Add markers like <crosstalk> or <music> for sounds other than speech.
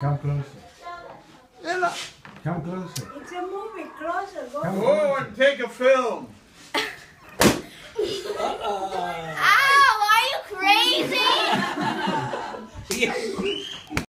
Come closer. Ella, Come closer. It's a movie. Closer. Go. Come go and take a film. <laughs> Ow, are you crazy? <laughs>